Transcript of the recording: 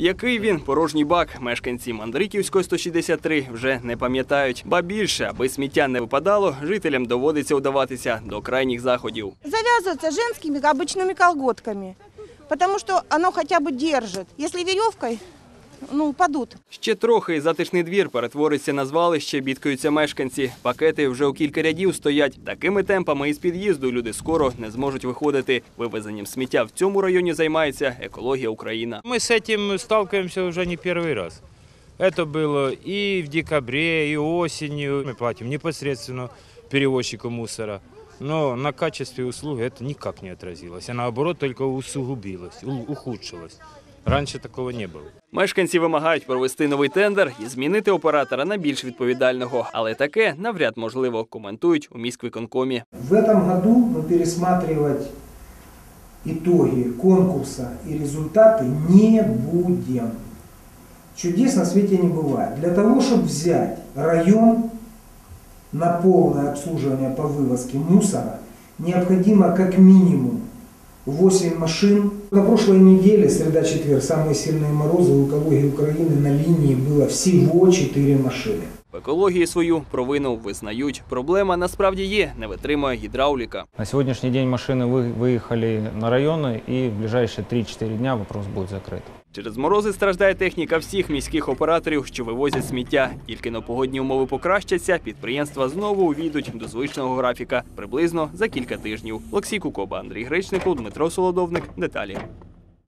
Який він порожній бак, мешканці Мандриківської 163 вже не пам'ятають. Ба більше, аби сміття не випадало, жителям доводиться удаватися до крайніх заходів. Завязываться женскими обычными колготками, потому что оно хотя бы держит. Если веревкой, ну, упадут. Ще трохи і затишний двір перетвориться на звалище, бідкаються мешканці. Пакети вже у кілька рядів стоять. Такими темпами із під'їзду люди скоро не зможуть виходити. Вивезенням сміття в цьому районі займається екологія Україна. Мы с этим сталкиваемся уже не первый раз. Это было и в декабре, и осенью. Мы платим непосредственно перевозчику мусора. Но на качестве услуги это никак не отразилось, а наоборот только усугубилось, у- ухудшилось. Раньше такого не было. Мешканці вимагають провести новий тендер і змінити оператора на більш відповідального. Але таке навряд можливо коментують у міськвиконкомі. В этом году мы пересматривать итоги конкурса и результаты не будем. Чудес на свете не бывает. Для того, чтобы взять район на полное обслуживание по вывозке мусора, необходимо как минимум 8 машин. На прошлой неделе, среда-четверг, самые сильные морозы у экологии Украины на линии было всего 4 машины. В екології свою провину визнають. Проблема насправді є, не витримує гідравліка. На сегодняшний день машины вы- выехали на районы, и в ближайшие 3-4 дня вопрос будет закрыт. Через морози страждає техніка всіх міських операторів, що вивозять сміття. Тільки на погодні умови покращаться, підприємства знову увійдуть до звичного графіка приблизно за кілька тижнів. Олексій Кукоба, Андрій Гречников, Дмитро Солодовник. Деталі.